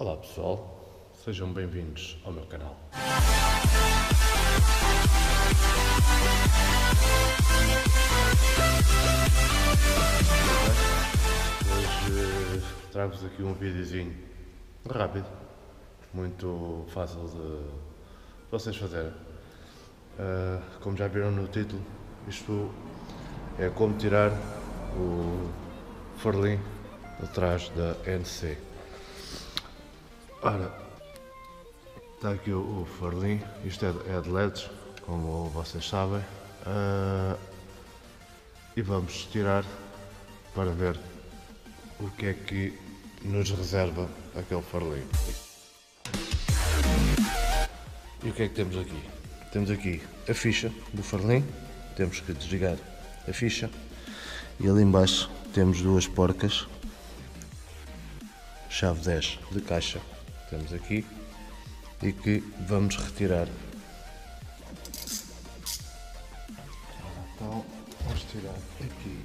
Olá pessoal, sejam bem-vindos ao meu canal. Hoje eh, trago-vos aqui um videozinho rápido, muito fácil de vocês fazerem. Ah, como já viram no título, isto é como tirar o farlim atrás da NC. Ora, está aqui o, o farlim, isto é, é de LEDs, como vocês sabem. Ah, e vamos tirar para ver o que é que nos reserva aquele farlim. E o que é que temos aqui? Temos aqui a ficha do farlim, temos que desligar a ficha e ali embaixo temos duas porcas, chave 10 de caixa, temos aqui e que vamos retirar. Então vamos tirar aqui.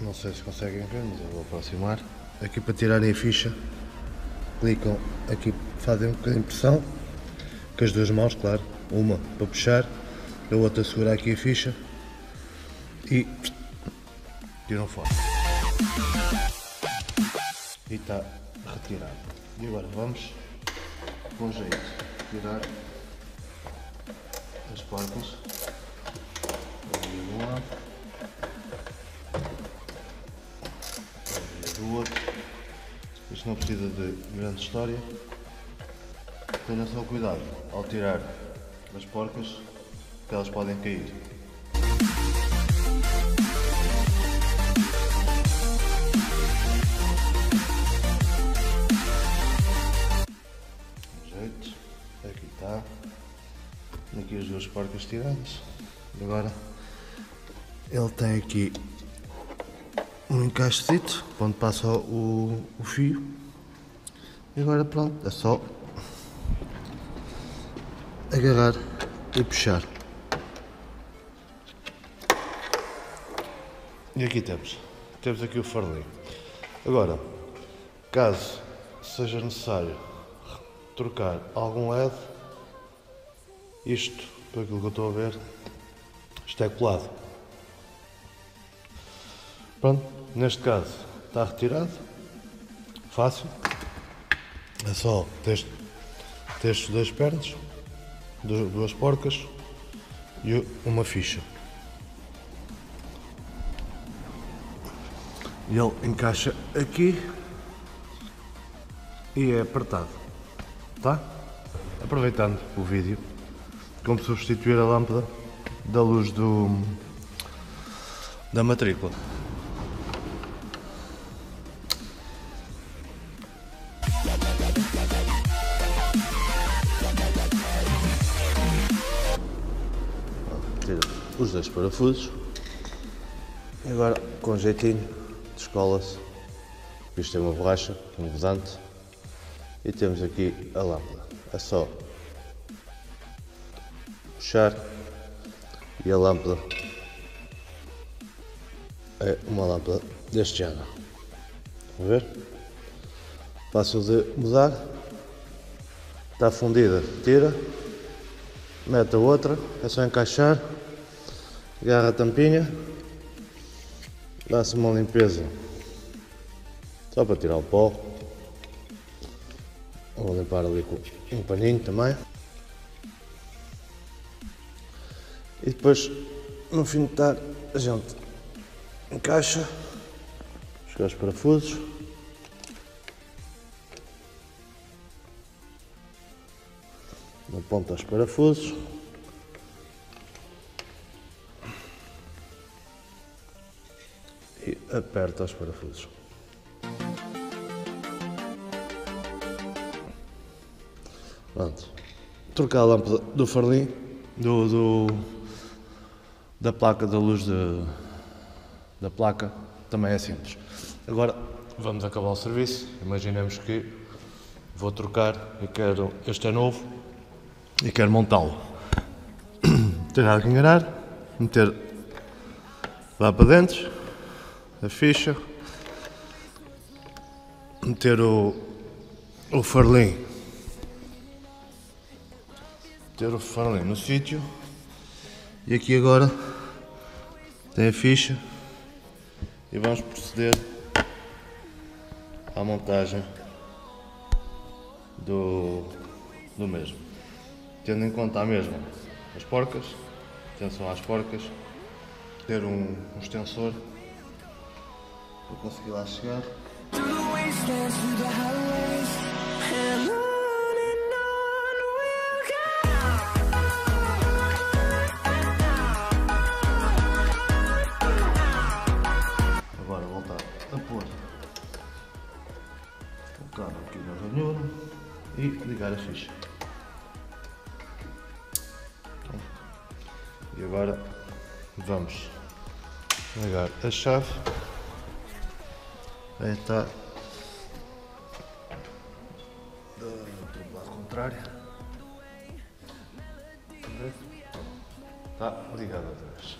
Não sei se conseguem ver, mas eu vou aproximar. Aqui para tirarem a ficha, clicam aqui, fazem um bocadinho de pressão, com as duas mãos, claro. Uma para puxar, a outra segurar aqui a ficha e tiram fora. E está retirado. E agora vamos, com jeito, tirar as portas. Abrir de um lado. Abrir do outro. Isto não precisa de grande história. Tenham só cuidado ao tirar as porcas, que elas podem cair. Aqui as duas porcas tiradas. Agora ele tem aqui um encaixezito onde passa o, o fio. E agora pronto, é só agarrar e puxar. E aqui temos. Temos aqui o farlim. Agora, caso seja necessário trocar algum LED, isto, por aquilo que eu estou a ver, isto é colado. Pronto, neste caso está retirado, fácil. É só ter, ter estes dois pernas, du- duas porcas e uma ficha. E ele encaixa aqui e é apertado. Tá? Aproveitando o vídeo, como substituir a lâmpada da luz do da matrícula. Tira os dois parafusos e agora com jeitinho descola-se. Isto é uma borracha, um vedante e temos aqui a lâmpada. É só puxar e a lâmpada é uma lâmpada deste género. Vão ver? Fácil de mudar. Está fundida, tira, mete a outra, é só encaixar, agarra a tampinha, dá-se uma limpeza só para tirar o pó. Vou limpar ali com um paninho também. E depois, no fim de estar, a gente encaixa os dois parafusos. Aponta os parafusos. E aperta os parafusos. Pronto. Trocar a lâmpada do farlim, do, do- da placa da luz de- da placa, também é simples. Agora vamos acabar o serviço. Imaginemos que vou trocar e quero. Este é novo e quero montá-lo. Tirar que enganar, meter lá para dentro a ficha meter o, o farlim. Meter o farlim no sítio. E aqui agora tem a ficha. E vamos proceder à montagem do, do mesmo. Tendo em conta a mesma as porcas, atenção às porcas, ter um, um extensor para conseguir lá chegar. E a ficha. E agora vamos ligar a chave. Aí está do lado contrário. Está ligado outra vez.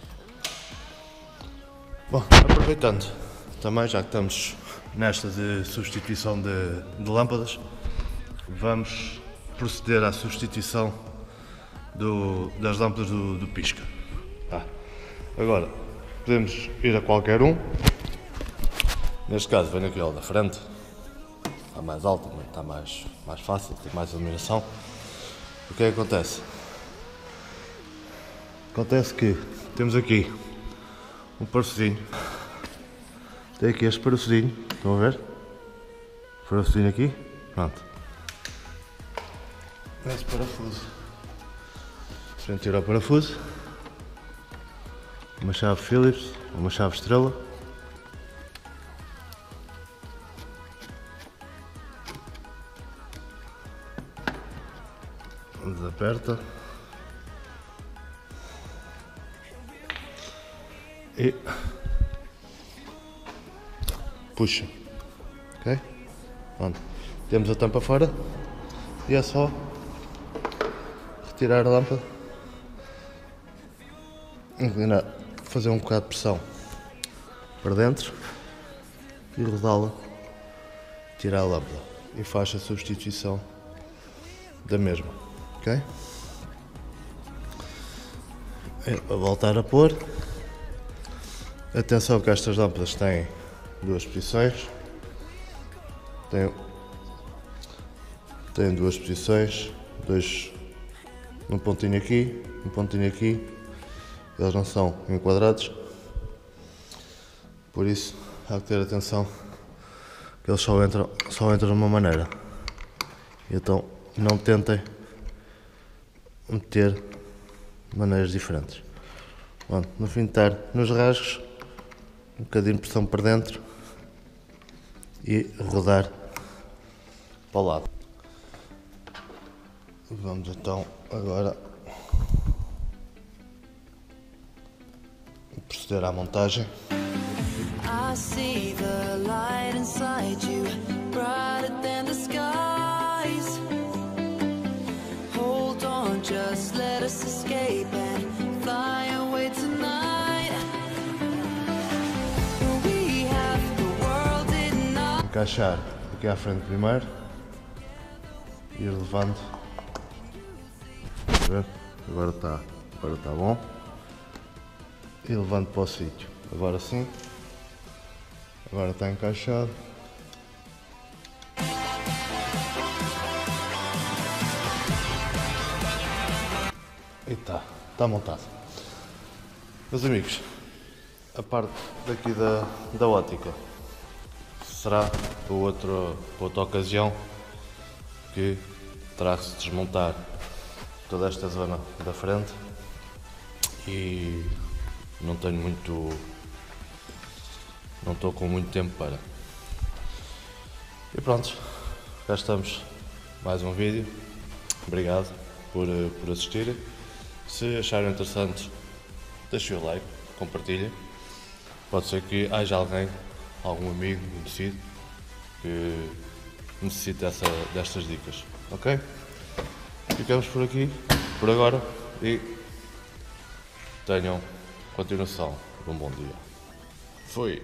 Bom, aproveitando também, já que estamos nesta de substituição de, de lâmpadas, vamos proceder à substituição do- das lâmpadas do, do pisca. Tá. Agora, podemos ir a qualquer um. Neste caso, venho aqui ao da frente. Está mais alto, está mais, mais fácil, tem mais iluminação. O que é que acontece? Acontece que temos aqui um parafusinho. Tem aqui este parafusinho, estão a ver? Parafusinho aqui, pronto. Esse parafuso. Se tirar o parafuso, uma chave Phillips, uma chave estrela. Desaperta. E puxa. Ok? Pronto. Temos a tampa fora e é só retirar a lâmpada, inclinar, fazer um bocado de pressão para dentro e rodá-la, tirar a lâmpada e faz a substituição da mesma. Ok? É, para voltar a pôr. Atenção que estas lâmpadas têm duas posições. Tem duas posições, dois, um pontinho aqui, um pontinho aqui. Eles não são enquadrados. Por isso há que ter atenção que eles só entram, só entram de uma maneira. Então não tentem meter maneiras diferentes. Bom, no fim de estar nos rasgos, um bocadinho de pressão por dentro e rodar para o lado. Vamos então agora proceder à montagem. I see the light inside you, brighter than the skies. Hold on, just let us escape and fly away tonight. Encaixar aqui à frente primeiro. Ir levando. Agora está. Agora está bom. E levando para o sítio. Agora sim. Agora está encaixado. E está. Está montado. Meus amigos, a parte daqui da, da ótica será para, outro, para outra ocasião que terá que se desmontar toda esta zona da frente e não tenho muito não estou com muito tempo para. E pronto cá estamos. Mais um vídeo. Obrigado por, eh, por assistirem se acharam interessante deixem o like compartilhem. Pode ser que haja alguém algum amigo conhecido que necessite dessa, destas dicas ok ficamos por aqui por agora e tenham continuação um bom dia. Fui